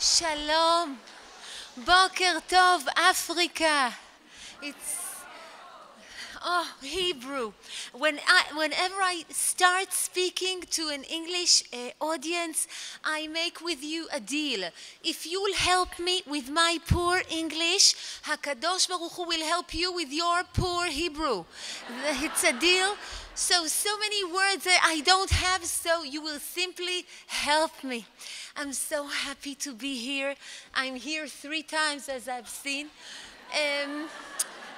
Shalom. Boker Tov, Africa. It's oh Hebrew. When I, whenever I start speaking to an English uh, audience, I make with you a deal. If you will help me with my poor English, Hakadosh Baruch Hu will help you with your poor Hebrew. It's a deal. So, so many words that I don't have, so you will simply help me. I'm so happy to be here. I'm here three times, as I've seen. Um,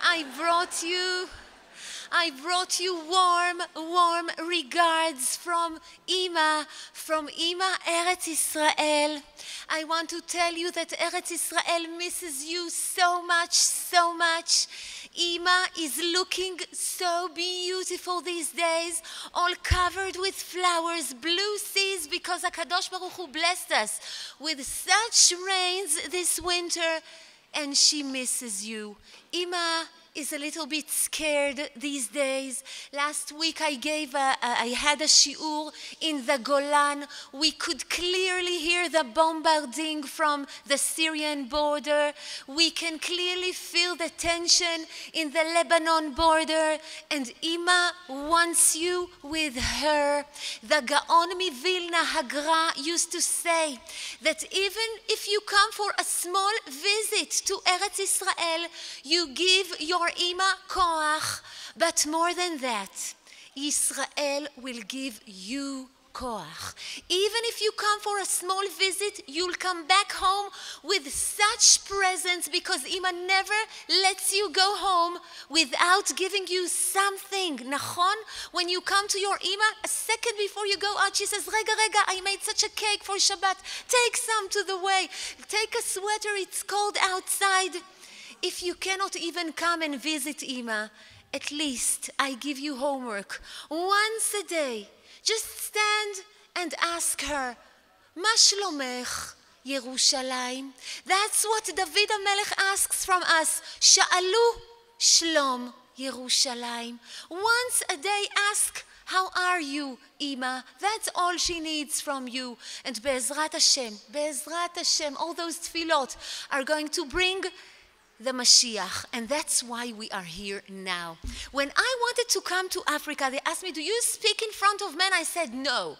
I brought you. I brought you warm, warm regards from Ima, from Ima Eretz Israel. I want to tell you that Eretz Israel misses you so much, so much. Ima is looking so beautiful these days, all covered with flowers, blue seas, because Akadosh Baruch Hu blessed us with such rains this winter, and she misses you. Ima is a little bit scared these days. Last week I gave a, a, I had a shiur in the Golan. We could clearly hear the bombarding from the Syrian border. We can clearly feel the tension in the Lebanon border. And Ima wants you with her. The Gaon Vilna Hagra used to say that even if you come for a small visit to Eretz Israel, you give your Ima koach, but more than that, Israel will give you koach. Even if you come for a small visit, you'll come back home with such presents because Ima never lets you go home without giving you something. Nachon, when you come to your Ima, a second before you go out, she says, Rega, Rega, I made such a cake for Shabbat. Take some to the way. Take a sweater, it's cold outside If you cannot even come and visit Ima, at least I give you homework once a day. Just stand and ask her, מה שלומך, ירושלים? That's what David HaMelech asks from us. שאלו שלום ירושלים. Once a day ask, how are you, Ima? That's all she needs from you. And Be'ezrat Hashem, Be'ezrat Hashem, all those tefillot are going to bring the Mashiach, and that's why we are here now. When I wanted to come to Africa, they asked me, Do you speak in front of men? I said, No.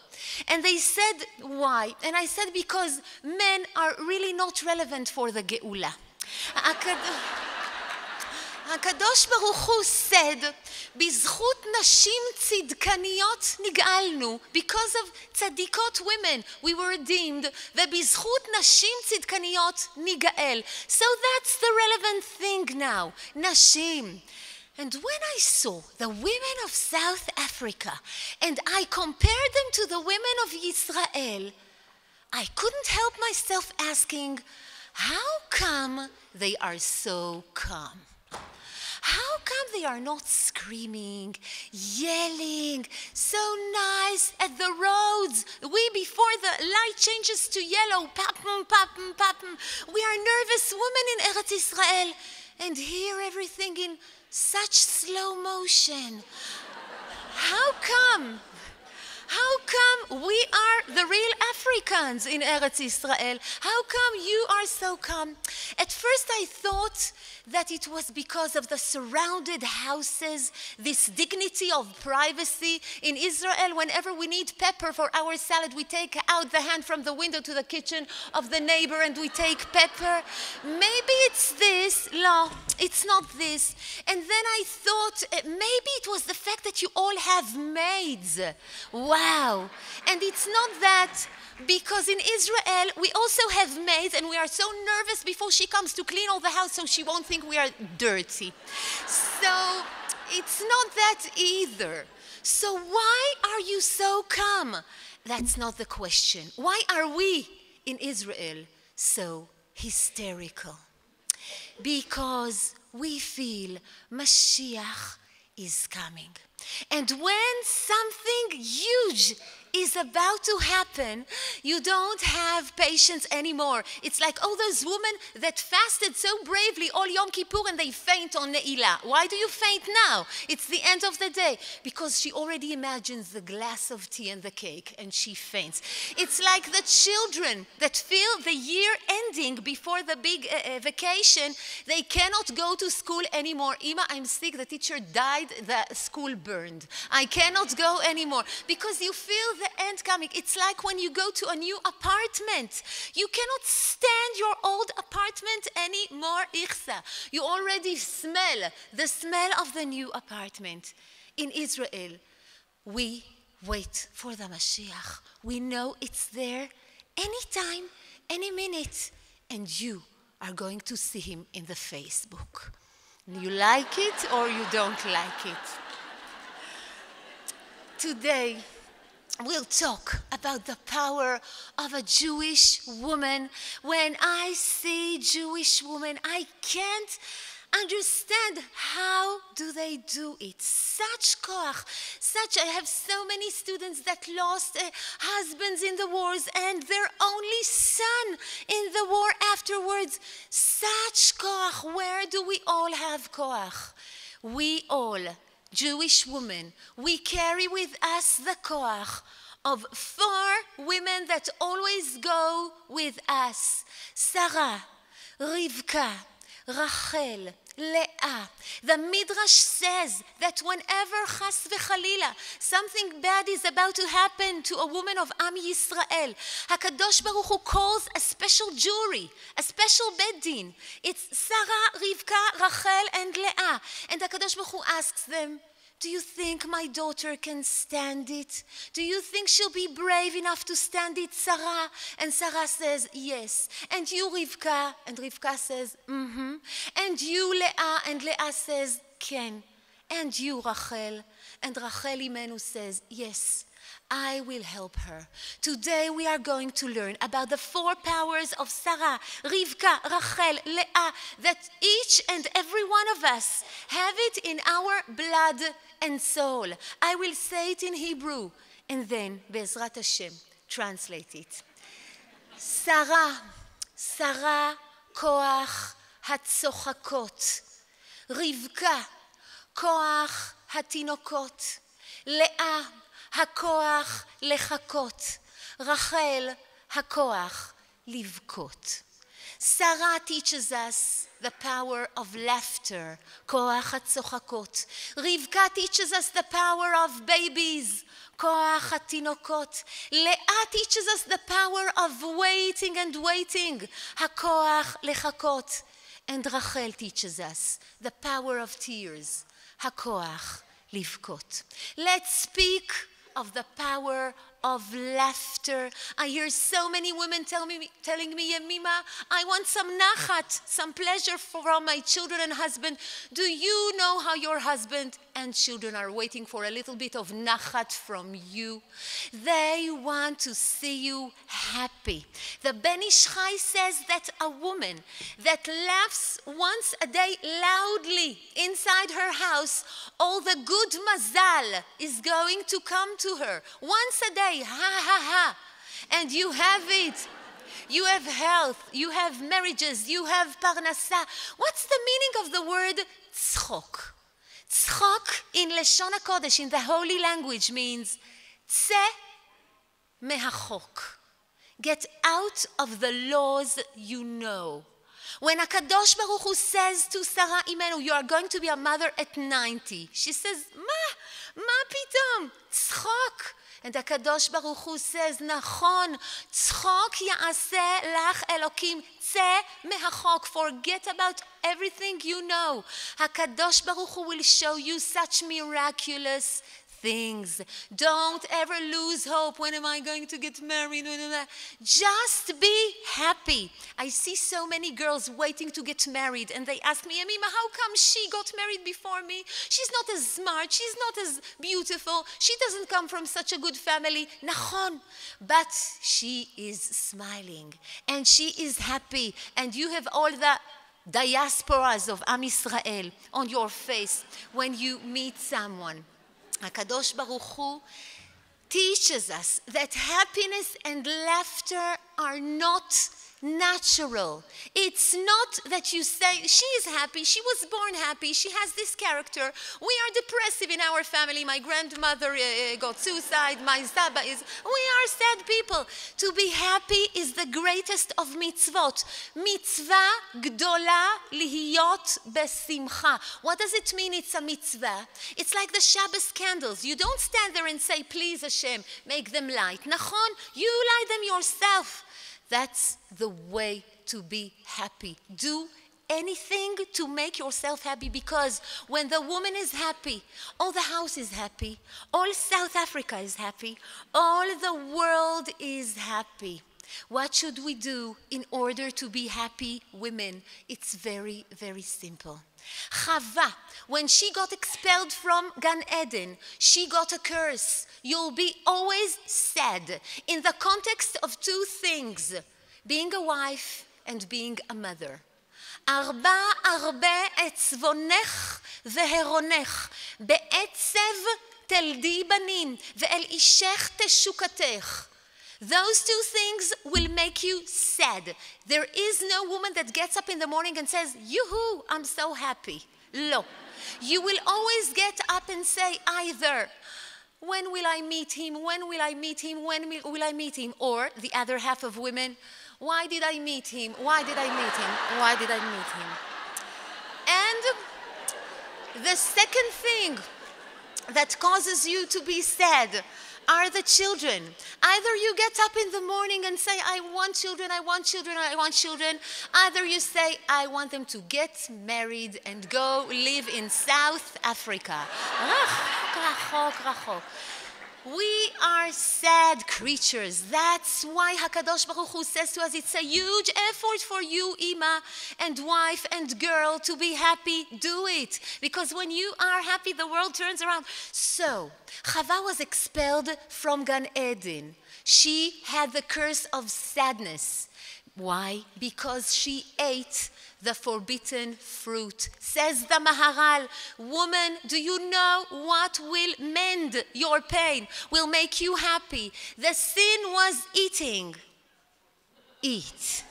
And they said, Why? And I said, Because men are really not relevant for the Geula. הקדוש ברוך הוא said, בזכות נשים צדקניות נגאלנו, because of צדיקות women we were redeemed, ובזכות נשים צדקניות ניגאל. So that's the relevant thing now, נשים. And when I saw the women of South Africa and I compared them to the women of Israel, I couldn't help myself asking, how come they are so calm? How come they are not screaming, yelling, so nice at the roads? We, before the light changes to yellow, papum, mm, papum, mm, papum, mm, we are nervous women in Eretz Israel and hear everything in such slow motion. How come? How come we are the real Africans in Eretz Israel? How come you are so calm? At first I thought that it was because of the surrounded houses, this dignity of privacy. In Israel, whenever we need pepper for our salad, we take out the hand from the window to the kitchen of the neighbor and we take pepper. Maybe it's this. No, it's not this. And then I thought uh, maybe it was the fact that you all have maids. Wow. And it's not that because in Israel, we also have maids, and we are so nervous before she comes to clean all the house so she won't think we are dirty. So it's not that either. So why are you so calm? That's not the question. Why are we in Israel so hysterical? Because we feel Mashiach is coming. And when something huge is about to happen, you don't have patience anymore. It's like all those women that fasted so bravely all Yom Kippur and they faint on Ne'ilah. Why do you faint now? It's the end of the day. Because she already imagines the glass of tea and the cake and she faints. It's like the children that feel the year ending before the big uh, uh, vacation, they cannot go to school anymore. Ima, I'm sick, the teacher died, the school burned. I cannot go anymore because you feel the end coming. It's like when you go to a new apartment. You cannot stand your old apartment anymore, Ichsa. You already smell the smell of the new apartment. In Israel, we wait for the Mashiach. We know it's there anytime, any minute, and you are going to see him in the Facebook. You like it or you don't like it. Today, we'll talk about the power of a Jewish woman. When I see Jewish women, I can't understand how do they do it. Such koach such i have so many students that lost uh, husbands in the wars and their only son in the war afterwards. Such koach where do we all have koach? We all Jewish women, we carry with us the koach of four women that always go with us. Sarah, Rivka, Rachel, Leah. The Midrash says that whenever chas v'chalila, something bad is about to happen to a woman of Am Yisrael, Hakadosh Baruch Hu calls a special jury, a special beit din. It's Sarah, Rivka, Rachel, and Leah, and Hakadosh Baruch Hu asks them. Do you think my daughter can stand it? Do you think she'll be brave enough to stand it, Sarah? And Sarah says, Yes. And you, Rivka? And Rivka says, Mm hmm. And you, Leah? And Leah says, Ken. And you, Rachel? And Rachel Imenu says, Yes. I will help her. Today we are going to learn about the four powers of Sarah, Rivka, Rachel, Leah, that each and every one of us have it in our blood and soul. I will say it in Hebrew and then, Bezrat Hashem, translate it. Sarah, Sarah, כוח הצוחקות. רבקה, כוח התינוקות. לאה, הכוח לחכות. רחל, הכוח לבכות. Sarah teaches us the power of laughter, koach hatzochakot. Rivka teaches us the power of babies, koach hatinokot. Leah teaches us the power of waiting and waiting, hakoach lechakot. And Rachel teaches us the power of tears, hakoach livkot. Let's speak of the power of laughter. I hear so many women tell me, telling me, Yemima, I want some nachat, some pleasure from my children and husband. Do you know how your husband and children are waiting for a little bit of nachat from you? They want to see you happy. The Ben Ish Chai says that a woman that laughs once a day loudly inside her house, all the good mazal is going to come to her. Once a day, ha ha ha. And you have it. You have health, you have marriages, you have parnasa. What's the meaning of the word tzchok? Tzchok in Lashon HaKodesh, in the holy language, means tse mehachok. Get out of the laws you know. When Akadosh Baruch Hu says to Sarah Imenu, you are going to be a mother at 90, she says, ma, ma pitom, tzchok. את הקדוש ברוך הוא סז, נכון, צחוק יעשה לך אלוקים, צא מהחוק, forget about everything you know. הקדוש ברוך הוא will show you such miraculous things. Don't ever lose hope. When am I going to get married? Just be happy. I see so many girls waiting to get married, and they ask me, Yemima, how come she got married before me? She's not as smart, she's not as beautiful, she doesn't come from such a good family. Nachon. But she is smiling and she is happy, and you have all the diasporas of Am Israel on your face when you meet someone. HaKadosh Baruch Hu teaches us that happiness and laughter are not natural. It's not that you say, she is happy, she was born happy, she has this character. We are depressive in our family. My grandmother uh, got suicide, my Saba is. We are sad people. To be happy is the greatest of mitzvot. Mitzvah gdola lihiyot besimcha. What does it mean it's a mitzvah? It's like the Shabbos candles. You don't stand there and say, please Hashem, make them light. Nachon, you light them yourself. That's the way to be happy. Do anything to make yourself happy because when the woman is happy, all the house is happy, all South Africa is happy, all the world is happy. What should we do in order to be happy women? It's very, very simple. Chava, when she got expelled from Gan Eden, she got a curse You'll be always sad in the context of two things being a wife and being a mother. ארבע הרבה עצבונך והרונך, בעצב תלדי בנים, ואל אישך תשוקתך. Those two things will make you sad. There is no woman that gets up in the morning and says, Yoo-hoo, I'm so happy. Lo. You will always get up and say either, when will I meet him? When will I meet him? When will I meet him? Or the other half of women, why did I meet him? Why did I meet him? Why did I meet him? And the second thing that causes you to be sad are the children. Either you get up in the morning and say, I want children, I want children, I want children. Either you say, I want them to get married and go live in South Africa. Ah, We are sad creatures. That's why Hakadosh Baruch Hu says to us, it's a huge effort for you, Ima, and wife and girl, to be happy. Do it, because when you are happy, the world turns around. So Chava was expelled from Gan Eden. She had the curse of sadness. Why? Because she ate the forbidden fruit. Says the Maharal, Woman, do you know what will mend your pain, will make you happy? The sin was eating. Eat.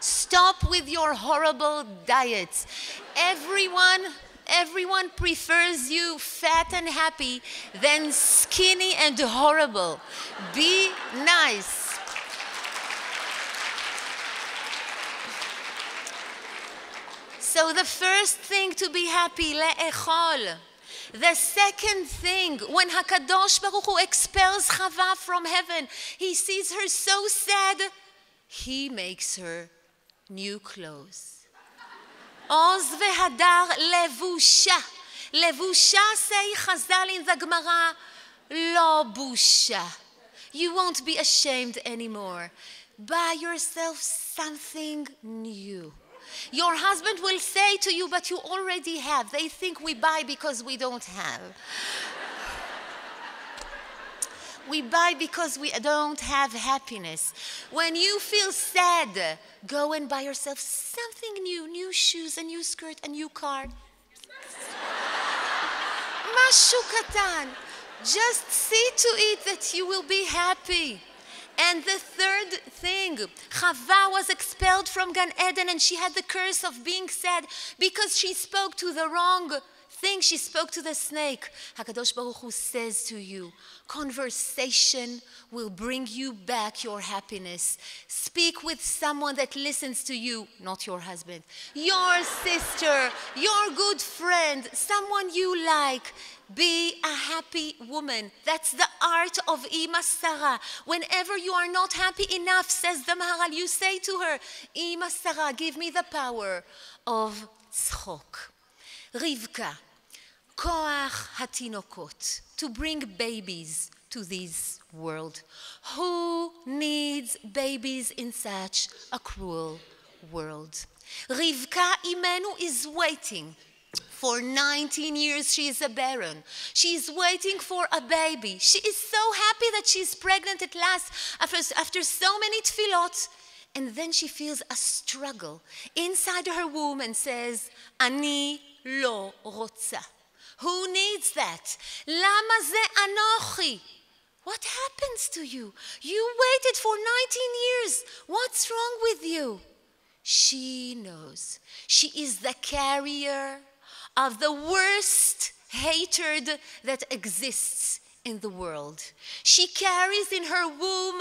Stop with your horrible diets. Everyone everyone prefers you fat and happy than skinny and horrible. Be nice. So the first thing to be happy. The second thing, when Hakadosh Baruch Hu expels Chava from heaven, he sees her so sad, he makes her new clothes. Oz vehadar levusha. Levusha, say Chazal in the Gemara, lo busha. You won't be ashamed anymore. Buy yourself something new. Your husband will say to you, but you already have. They think we buy because we don't have. we buy because we don't have happiness. When you feel sad, go and buy yourself something new new shoes, a new skirt, a new car. Mashukatan, Just see to it that you will be happy. And the third thing, Chava was expelled from Gan Eden and she had the curse of being sad because she spoke to the wrong thing. She spoke to the snake. Hakadosh Baruch Hu says to you, conversation will bring you back your happiness. Speak with someone that listens to you, not your husband, your sister, your good friend, someone you like. Be a happy woman. That's the art of Ima Sarah. Whenever you are not happy enough, says the Maharal, you say to her, Ima Sarah, give me the power of tzchok. Rivka, koach hatinokot, to bring babies to this world. Who needs babies in such a cruel world? Rivka Imenu is waiting for 19 years, she is a barren. She is waiting for a baby. She is so happy that she is pregnant at last after, after so many tefillot. And then she feels a struggle inside her womb and says, Ani lo rotza. Who needs that? Lama ze anochi. What happens to you? You waited for 19 years. What's wrong with you? She knows. She is the carrier of the worst hatred that exists in the world. She carries in her womb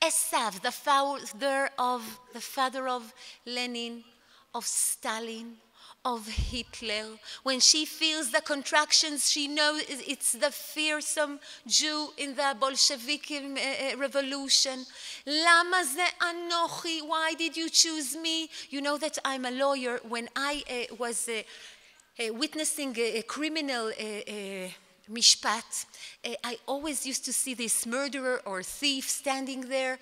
Esav, the father of the father of Lenin, of Stalin, of Hitler. When she feels the contractions, she knows it's the fearsome Jew in the Bolshevik uh, revolution. Lama ze anochi, why did you choose me? You know that I'm a lawyer. When I uh, was uh, uh witnessing a, a criminal uh, uh, mishpat, I always used to see this murderer or thief standing there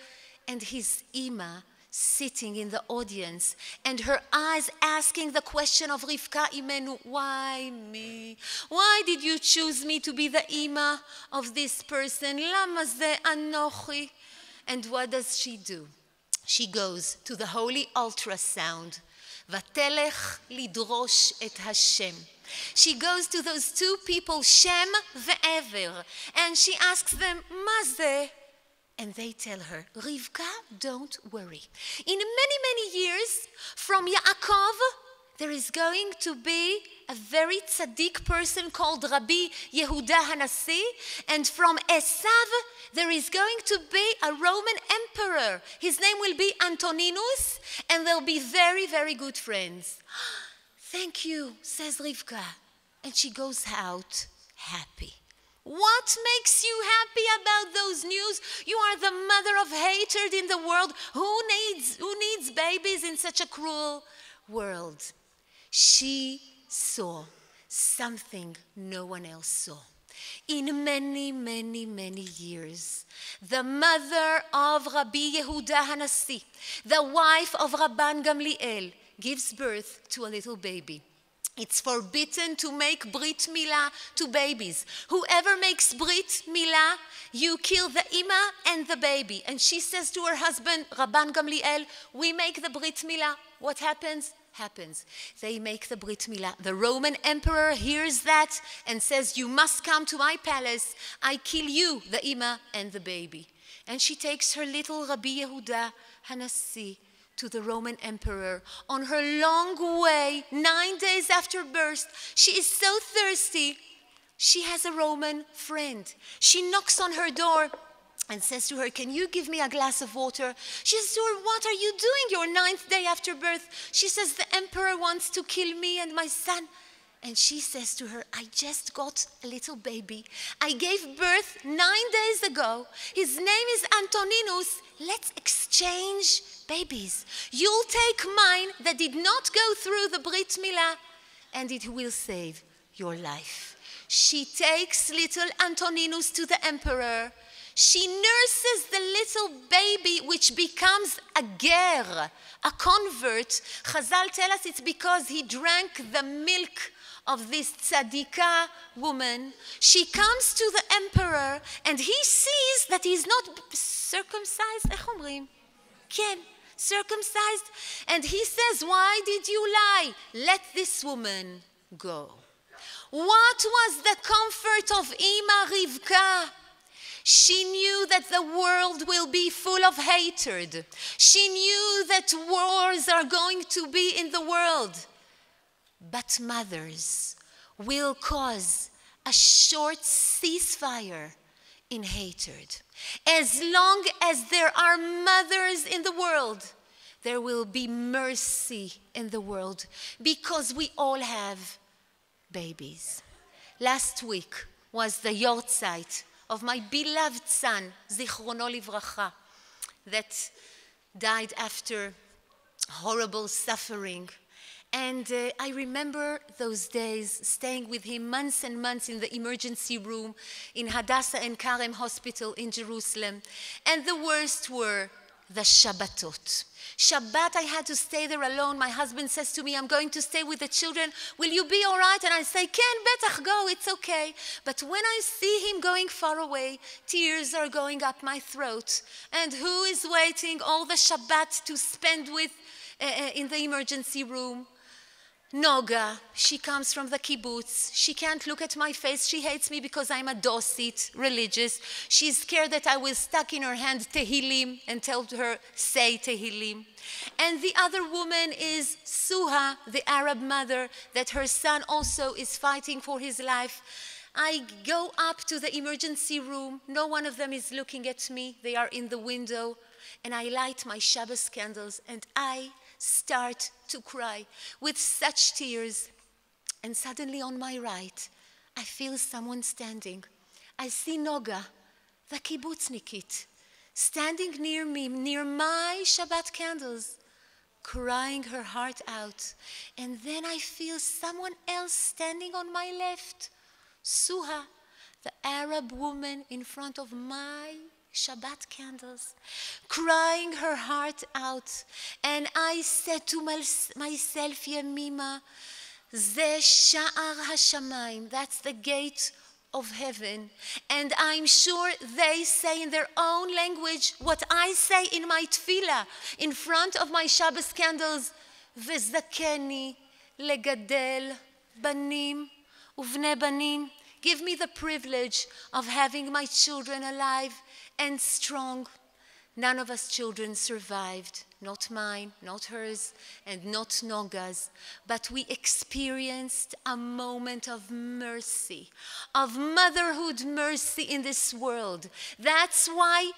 and his ima sitting in the audience and her eyes asking the question of Rivka Imenu, why me? Why did you choose me to be the ima of this person? Lama anochi? And what does she do? She goes to the holy ultrasound. ותלך לדרוש את השם. She goes to those two people, Shem ve'ever, and she asks them, מה and they tell her, Rivka, don't worry. In many, many years from Yaakov, there is going to be a very tzaddik person called Rabbi Yehuda Hanassi, and from Esav, there is going to be a Roman emperor. His name will be Antoninus, and they'll be very, very good friends. Thank you, says Rivka. And she goes out happy. What makes you happy about those news? You are the mother of hatred in the world. Who needs, who needs babies in such a cruel world? She saw something no one else saw. In many, many, many years, the mother of Rabbi Yehuda Hanassi, the wife of Rabban Gamliel, gives birth to a little baby. It's forbidden to make Brit Milah to babies. Whoever makes Brit Milah, you kill the Ima and the baby. And she says to her husband, Rabban Gamliel, we make the Brit Milah. What happens? Happens. They make the Brit Milah. The Roman emperor hears that and says, You must come to my palace. I kill you, the Ima and the baby. And she takes her little Rabbi Yehuda Hanassi to the Roman emperor. On her long way, nine days after birth, she is so thirsty. She has a Roman friend. She knocks on her door and says to her, Can you give me a glass of water? She says to her, What are you doing your ninth day after birth? She says, The emperor wants to kill me and my son. And she says to her, I just got a little baby. I gave birth nine days ago. His name is Antoninus. Let's exchange babies. You'll take mine that did not go through the Brit Milah, and it will save your life. She takes little Antoninus to the emperor. She nurses the little baby, which becomes a ger, a convert. Chazal tell us it's because he drank the milk of this tzadika woman, she comes to the emperor and he sees that he's not circumcised. איך אומרים? כן, circumcised. And he says, Why did you lie? Let this woman go. What was the comfort of Ima Rivka? She knew that the world will be full of hatred. She knew that wars are going to be in the world. But mothers will cause a short ceasefire in hatred. As long as there are mothers in the world, there will be mercy in the world because we all have babies. Last week was the yahrzeit of my beloved son, Zichrono Livracha, that died after horrible suffering and uh, I remember those days staying with him months and months in the emergency room in Hadassah Ein Kerem Hospital in Jerusalem. And the worst were the Shabbatot. Shabbat, I had to stay there alone. My husband says to me, I'm going to stay with the children. Will you be all right? And I say, Ken, betach, go, it's okay. But when I see him going far away, tears are going up my throat. And who is waiting all the Shabbat to spend with uh, in the emergency room? Noga, she comes from the kibbutz. She can't look at my face. She hates me because I'm a dosit, religious. She's scared that I will stuck in her hand Tehillim and tell her, say Tehillim. And the other woman is Suha, the Arab mother, that her son also is fighting for his life. I go up to the emergency room. No one of them is looking at me. They are in the window. And I light my Shabbos candles and I start to cry with such tears. And suddenly on my right, I feel someone standing. I see Noga, the kibbutznikit, standing near me, near my Shabbat candles, crying her heart out. And then I feel someone else standing on my left, Suha, the Arab woman in front of my Shabbat candles, crying her heart out. And I said to myself, Yemima, Ze Sha'ar HaShamayim, that's the gate of heaven. And I'm sure they say in their own language what I say in my tefillah, in front of my Shabbos candles, וזכני לגדל בנים ובני בנים. Give me the privilege of having my children alive and strong. None of us children survived, not mine, not hers, and not Noga's, but we experienced a moment of mercy, of motherhood mercy in this world. That's why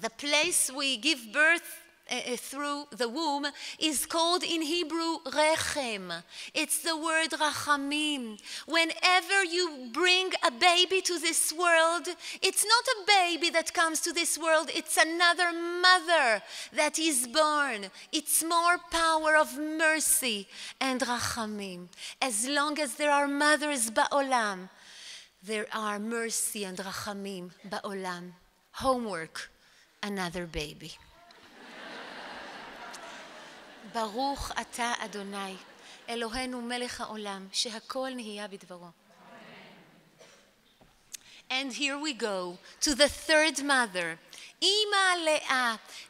the place we give birth uh, through the womb is called in Hebrew rechem. It's the word rachamim. Whenever you bring a baby to this world, it's not a baby that comes to this world, it's another mother that is born. It's more power of mercy and rachamim. As long as there are mothers ba'olam, there are mercy and rachamim ba'olam. Homework, another baby. ברוך אתה אדוני, אלוהינו מלך העולם, שהכל נהיה בדברו. And here we go to the third mother. Ima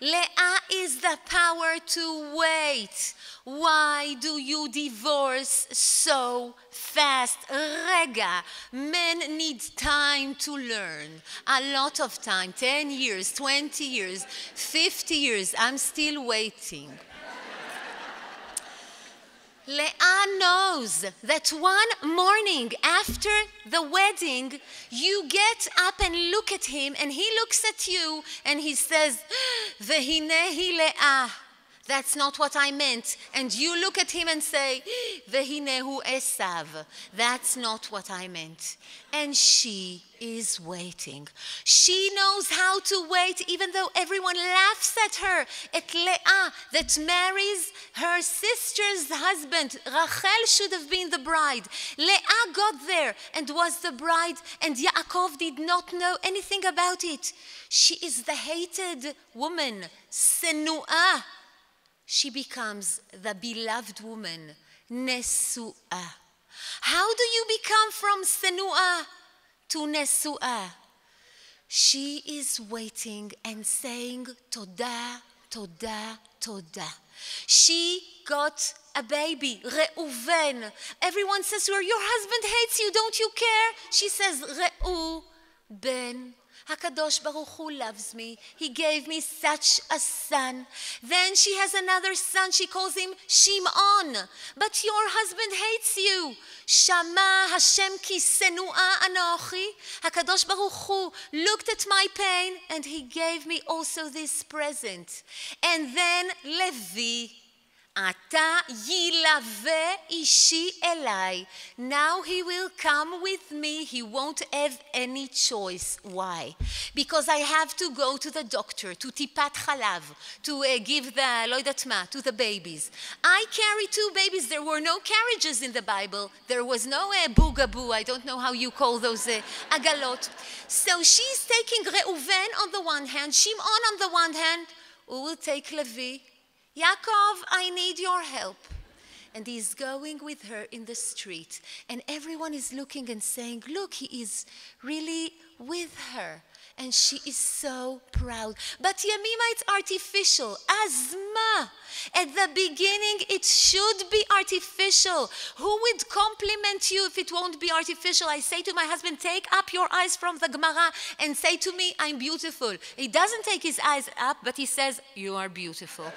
Leah is the power to wait. Why do you divorce so fast? Rega. Men need time to learn. A lot of time 10 years, 20 years, 50 years. I'm still waiting. Leah knows that one morning after the wedding, you get up and look at him, and he looks at you and he says, Vehinehi Leah. That's not what I meant. And you look at him and say, Vehinehu Esav. That's not what I meant. And she is waiting. She knows how to wait, even though everyone laughs at her, at Leah, that marries her sister's husband. Rachel should have been the bride. Leah got there and was the bride, and Yaakov did not know anything about it. She is the hated woman, Senuah she becomes the beloved woman, Nesu'ah. How do you become from Senu'ah to Nesu'ah? She is waiting and saying, Toda, Toda, Toda. She got a baby, Reuven. Everyone says to her, Your husband hates you, don't you care? She says, Reu ben Hakadosh Baruch Hu loves me. He gave me such a son. Then she has another son. She calls him Shimon. But your husband hates you. Shama Hashem ki senua anochi. Hakadosh Baruch Hu looked at my pain and he gave me also this present. And then Levi Ata yilave ishi elai. Now he will come with me. He won't have any choice. Why? Because I have to go to the doctor, to tipat chalav, to uh, give the, לא to the babies. I carry two babies. There were no carriages in the Bible. There was no uh, Bugaboo. I don't know how you call those uh, עגלות. So she's taking Reuven on the one hand, Shimon on the one hand. Who will take Levi? Yaakov, I need your help. And he's going with her in the street. And everyone is looking and saying, Look, he is really with her. And she is so proud. But Yemima, it's artificial. Asma. At the beginning, it should be artificial. Who would compliment you if it won't be artificial? I say to my husband, Take up your eyes from the Gemara and say to me, I'm beautiful. He doesn't take his eyes up, but he says, You are beautiful.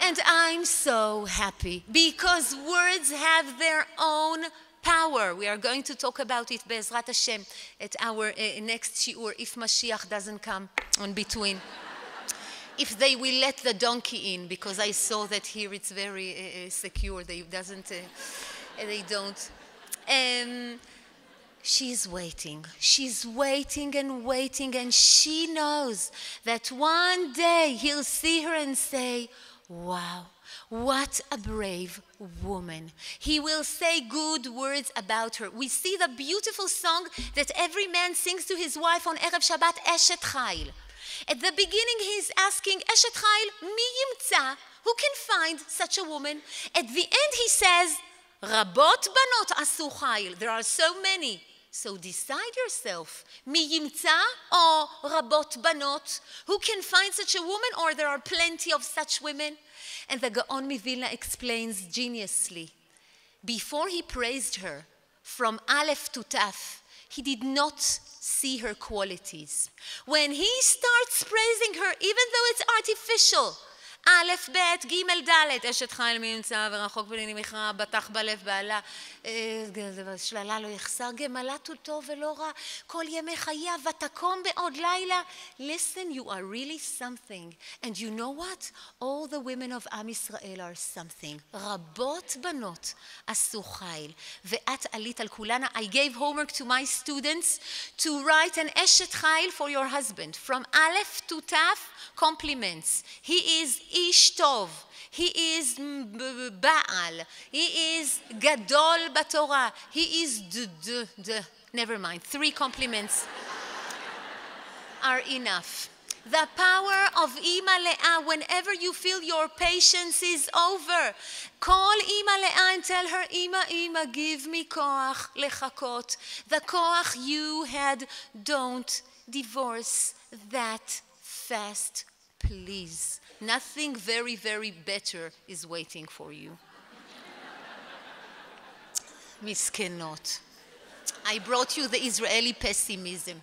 and I'm so happy because words have their own power. We are going to talk about it, Be'ezrat Hashem, at our uh, next shiur, if Mashiach doesn't come on between. if they will let the donkey in, because I saw that here it's very uh, secure. They doesn't, uh, they don't. Um, she's waiting. She's waiting and waiting, and she knows that one day he'll see her and say, Wow, what a brave woman. He will say good words about her. We see the beautiful song that every man sings to his wife on Erev Shabbat, Eshet Chayil. At the beginning, he's asking, Eshet Chayil, mi yimtza? Who can find such a woman? At the end, he says, Rabot banot asu chayil. There are so many. So decide yourself, mi yimtza or rabot banot? Who can find such a woman or there are plenty of such women? And the Gaon Mivilna explains geniusly. Before he praised her, from Aleph to Taf, he did not see her qualities. When he starts praising her, even though it's artificial, א', ב', ג', ד', אשת חיל מי ימצא ורחוק בני מכרע, בטח בלב בעלה, שללה לא יחסר, גמלת הוא טוב ולא רע, כל ימי חייה ותקום בעוד לילה. Listen, you are really something. And you know what? All the women of עם ישראל are something. רבות בנות עשו חיל, ואת עלית על כולנה. I gave homework to my students to write an אשת חיל for your husband, from א' to ת', compliments. He is איש טוב. He is בעל. He is גדול בתורה. He is d, d, d. Never mind. Three compliments are enough. The power of Ima Le'ah, whenever you feel your patience is over, call Ima Le'ah and tell her, Ima, Ima, give me koach lechakot. The koach you had, don't divorce that fast, please. Nothing very, very better is waiting for you. Miskenot. I brought you the Israeli pessimism.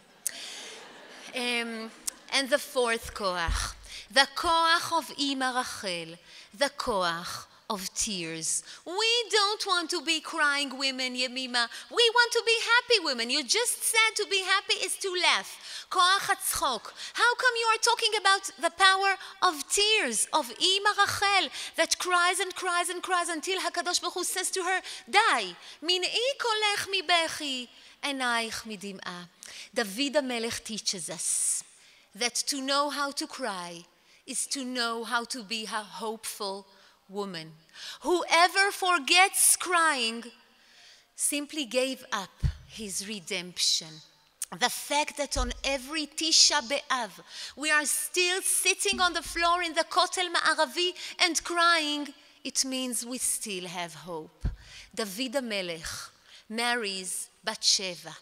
Um, and the fourth koach, the koach of Ima Rachel, the koach of tears. We don't want to be crying women, Yemima. We want to be happy women. You just said to be happy is to laugh. Koach hatzchok. How come you are talking about the power of tears, of Ima Rachel, that cries and cries and cries until HaKadosh Baruch Hu says to her, Die, min'i kolech mi bechi, enaich midim'a. David HaMelech teaches us that to know how to cry is to know how to be hopeful woman. Whoever forgets crying simply gave up his redemption. The fact that on every Tisha B'Av we are still sitting on the floor in the Kotel Ma'aravi and crying, it means we still have hope. David HaMelech marries Bathsheba.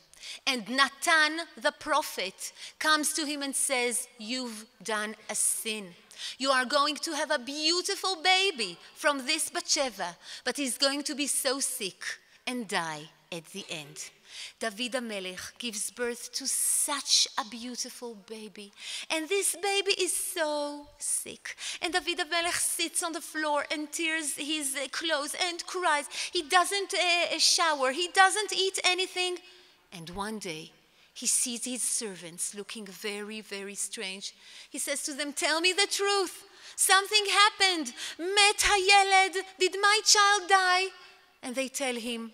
And Natan, the prophet, comes to him and says, You've done a sin. You are going to have a beautiful baby from this Bathsheba, but he's going to be so sick and die at the end. David HaMelech gives birth to such a beautiful baby. And this baby is so sick. And David HaMelech sits on the floor and tears his clothes and cries. He doesn't uh, shower, he doesn't eat anything. And one day, he sees his servants looking very, very strange. He says to them, Tell me the truth. Something happened. Met hayeled. Did my child die? And they tell him,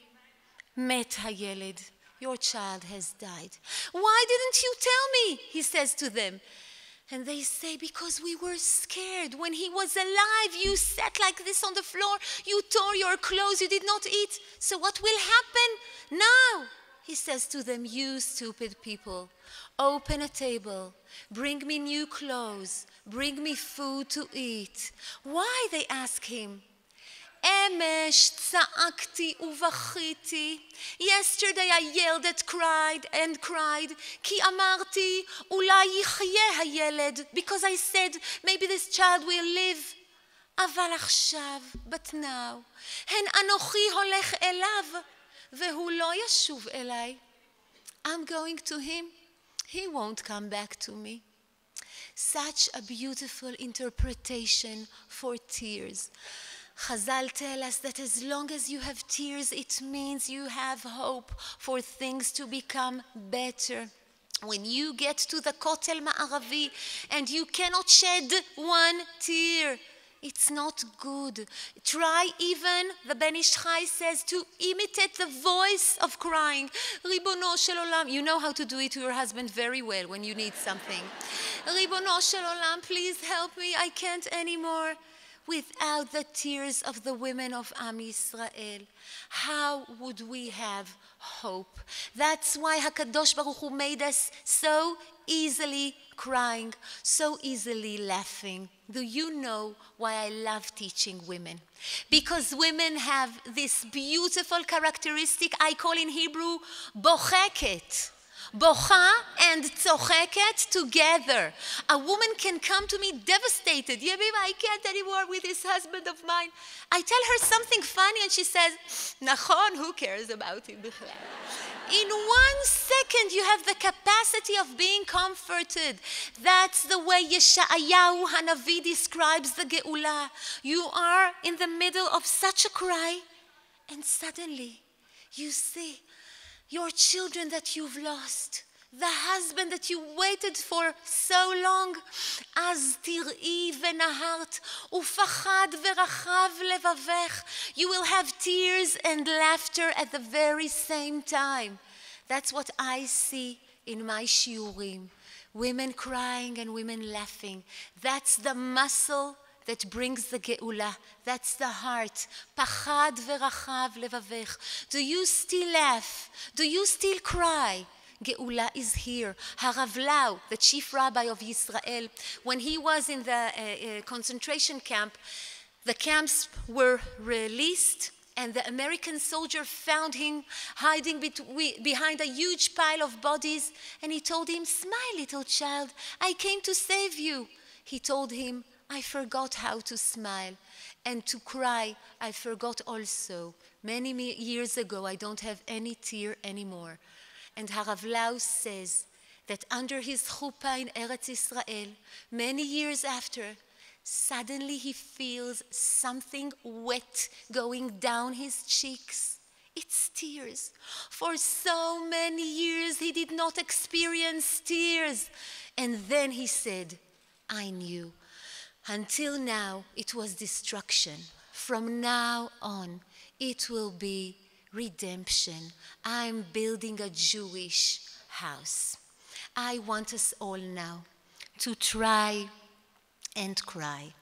Met hayeled. Your child has died. Why didn't you tell me? He says to them. And they say, Because we were scared. When he was alive, you sat like this on the floor. You tore your clothes. You did not eat. So, what will happen now? He says to them, You stupid people, open a table, bring me new clothes, bring me food to eat. Why? They ask him. אמש צעקתי ובכיתי. Yesterday I yelled and cried and cried, כי אמרתי, אולי יחיה הילד, because I said, maybe this child will live. אבל עכשיו, but now, הן אנוכי הולך אליו, והוא לא ישוב אליי. I'm going to him, he won't come back to me. Such a beautiful interpretation for tears. Chazal tell us that as long as you have tears, it means you have hope for things to become better. When you get to the Kotel Ma'aravi and you cannot shed one tear, it's not good. Try even, the Ben Ish Chai says, to imitate the voice of crying. Ribono shel olam. You know how to do it to your husband very well when you need something. Ribono shel olam, please help me. I can't anymore. Without the tears of the women of Am Yisrael, how would we have hope? That's why Hakadosh Baruch Hu made us so easily crying, so easily laughing. Do you know why I love teaching women? Because women have this beautiful characteristic I call in Hebrew bocheket. Bocha and tzocheket together. A woman can come to me devastated. Yabim, I can't anymore with this husband of mine. I tell her something funny and she says, Nachon, who cares about him? In one second, you have the capacity of being comforted. That's the way Yeshayahu Hanavi describes the Geula. You are in the middle of such a cry, and suddenly you see your children that you've lost, the husband that you waited for so long. אז תראי ונהרת, ופחד ורחב לבבך. You will have tears and laughter at the very same time. That's what I see in my shiurim. Women crying and women laughing. That's the muscle that brings the geula. That's the heart. Pachad verachav levavech. Do you still laugh? Do you still cry? Geula is here. Harav Lau, the chief rabbi of Israel, when he was in the uh, uh, concentration camp, the camps were released and the American soldier found him hiding behind a huge pile of bodies and he told him, Smile, little child, I came to save you. He told him, I forgot how to smile and to cry. I forgot also. Many years ago, I don't have any tear anymore. And Harav Lau says that under his chuppah in Eretz Israel, many years after, suddenly he feels something wet going down his cheeks. It's tears. For so many years, he did not experience tears. And then he said, I knew. Until now, it was destruction. From now on, it will be redemption. I'm building a Jewish house. I want us all now to try and cry.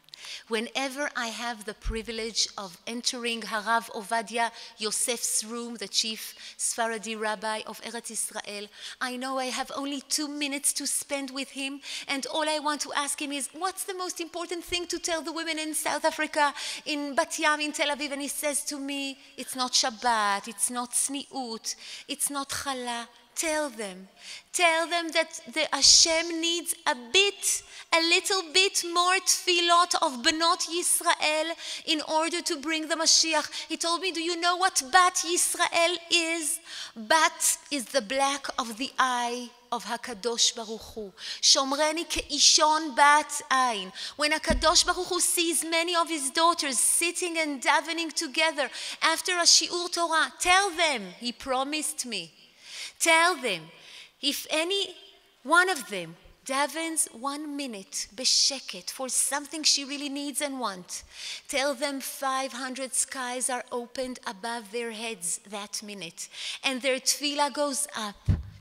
Whenever I have the privilege of entering Harav Ovadia Yosef's room, the chief Sfaradi rabbi of Eretz Israel, I know I have only two minutes to spend with him, and all I want to ask him is, What's the most important thing to tell the women in South Africa, in Bat Yam, in Tel Aviv? And he says to me, It's not Shabbat, it's not Tzniut, it's not Challah, Tell them. Tell them that the Hashem needs a bit, a little bit more tefillot of Benot Yisrael in order to bring the Mashiach. He told me, Do you know what Bat Yisrael is? Bat is the black of the eye of Hakadosh Baruch Hu. Shomreni keishon bat ein. When Hakadosh Baruch Hu sees many of his daughters sitting and davening together after a shiur Torah, tell them, he promised me. Tell them, if any one of them davens one minute besheket for something she really needs and wants, tell them 500 skies are opened above their heads that minute, and their tefillah goes up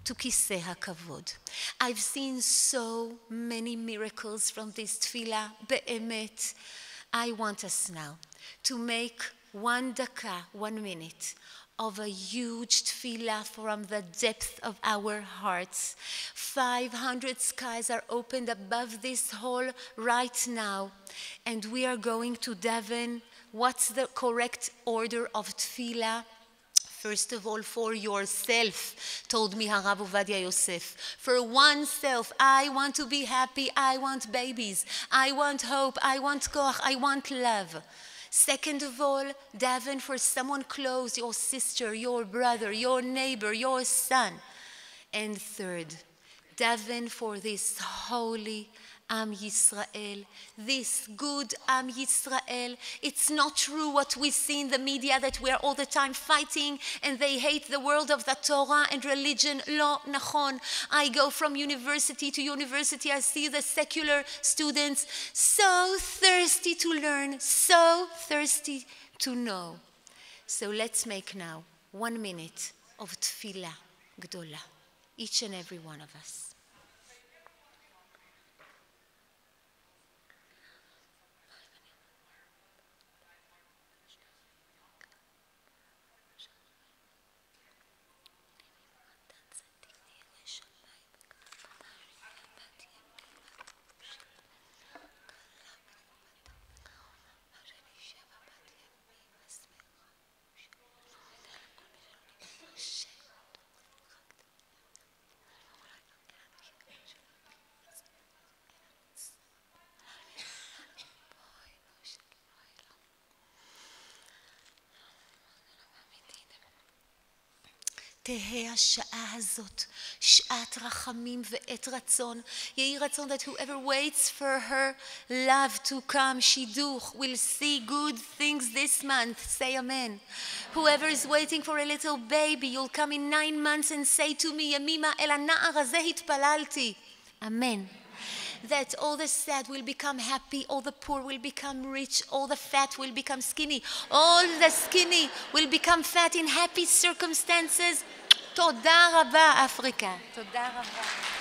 to Kiseh HaKavod. I've seen so many miracles from this tefillah, be'emet. I want us now to make one daka, one minute, of a huge tefillah from the depth of our hearts. 500 skies are opened above this hall right now, and we are going to daven what's the correct order of tefillah? First of all, for yourself, told me Harav Ovadia Yosef. For oneself, I want to be happy, I want babies, I want hope, I want koach, I want love. Second of all, daven for someone close, your sister, your brother, your neighbor, your son. And third, daven for this holy Am Yisrael, this good Am Yisrael. It's not true what we see in the media that we're all the time fighting and they hate the world of the Torah and religion. Lo nachon. I go from university to university. I see the secular students so thirsty to learn, so thirsty to know. So let's make now one minute of tefillah gdola, each and every one of us. תהא השעה הזאת שעת רחמים ועת רצון. יהי רצון that whoever waits for her love to come, שידוך, will see good things this month. Say amen. Whoever is waiting for a little baby, you'll come in nine months and say to me, ימימה אל הנער הזה התפללתי. Amen. that all the sad will become happy, all the poor will become rich, all the fat will become skinny, all the skinny will become fat in happy circumstances. תודה רבה, אפריקה. תודה רבה.